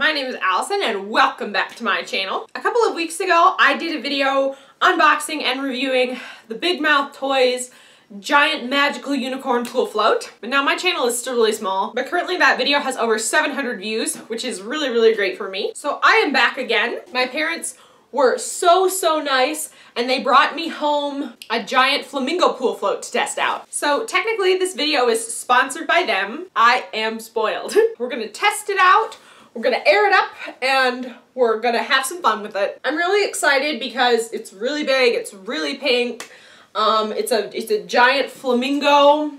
My name is Allison and welcome back to my channel. A couple of weeks ago, I did a video unboxing and reviewing the Big Mouth Toys giant magical unicorn pool float. But now my channel is still really small, but currently that video has over 700 views, which is really, really great for me. So I am back again. My parents were so, so nice and they brought me home a giant flamingo pool float to test out. So technically this video is sponsored by them. I am spoiled. we're gonna test it out, we're gonna air it up, and we're gonna have some fun with it. I'm really excited because it's really big, it's really pink, um, it's a it's a giant flamingo.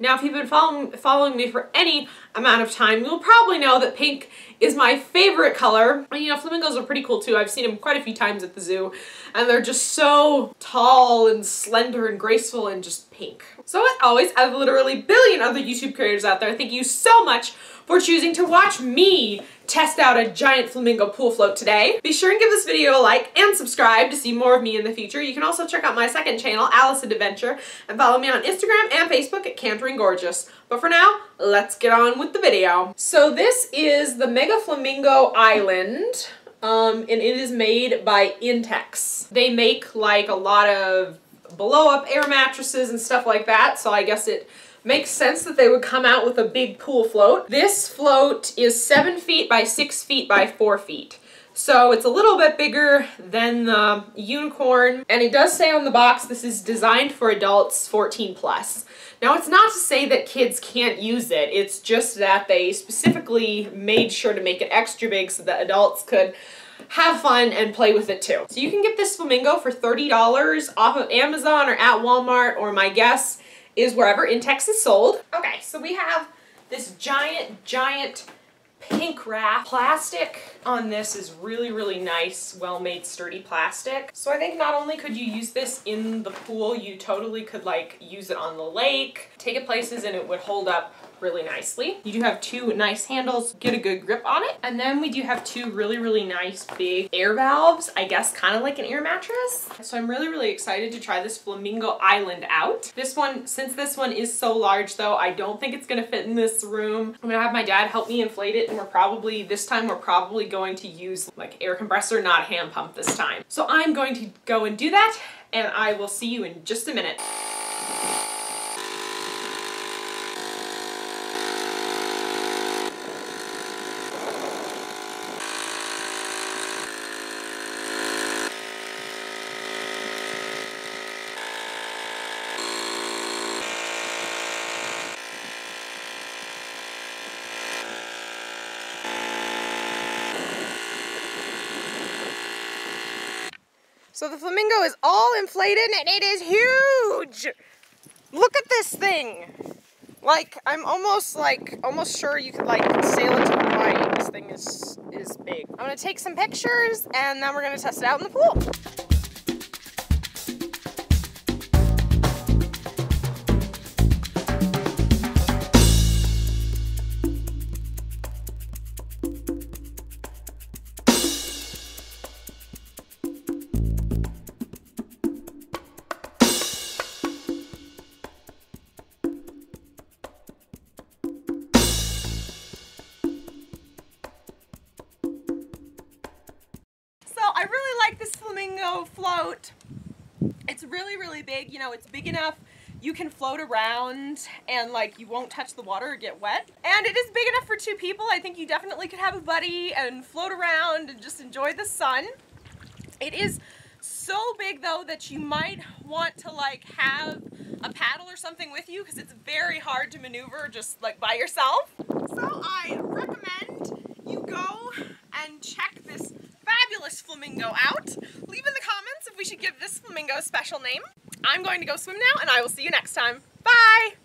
Now, if you've been following, following me for any amount of time, you'll probably know that pink is my favorite color. And you know, flamingos are pretty cool too. I've seen them quite a few times at the zoo, and they're just so tall and slender and graceful and just pink. So as always, I have literally billion other YouTube creators out there. Thank you so much for choosing to watch me test out a giant flamingo pool float today. Be sure and give this video a like and subscribe to see more of me in the future. You can also check out my second channel, Allison Adventure, and follow me on Instagram and Facebook at Cantering Gorgeous. But for now, let's get on with the video. So this is the Mega Flamingo Island. Um, and it is made by Intex. They make like a lot of blow up air mattresses and stuff like that, so I guess it makes sense that they would come out with a big pool float. This float is 7 feet by 6 feet by 4 feet. So it's a little bit bigger than the unicorn. And it does say on the box this is designed for adults 14 plus. Now it's not to say that kids can't use it. It's just that they specifically made sure to make it extra big so that adults could have fun and play with it too. So you can get this flamingo for $30 off of Amazon or at Walmart or my guess is wherever Intex is sold. Okay, so we have this giant, giant pink wrap. Plastic on this is really, really nice, well-made, sturdy plastic. So I think not only could you use this in the pool, you totally could like use it on the lake, take it places and it would hold up really nicely. You do have two nice handles, get a good grip on it. And then we do have two really, really nice big air valves, I guess kind of like an air mattress. So I'm really, really excited to try this Flamingo Island out. This one, since this one is so large though, I don't think it's gonna fit in this room. I'm gonna have my dad help me inflate it and we're probably, this time we're probably going to use like air compressor, not hand pump this time. So I'm going to go and do that and I will see you in just a minute. So the flamingo is all inflated and it is huge! Look at this thing! Like, I'm almost like, almost sure you could like sail into Hawaii. This thing is, is big. I'm gonna take some pictures and then we're gonna test it out in the pool. This float. It's really, really big. You know, it's big enough you can float around and like you won't touch the water or get wet. And it is big enough for two people. I think you definitely could have a buddy and float around and just enjoy the sun. It is so big though that you might want to like have a paddle or something with you because it's very hard to maneuver just like by yourself. So I recommend you go and check this fabulous flamingo out. Leave in the we should give this flamingo a special name. I'm going to go swim now and I will see you next time. Bye!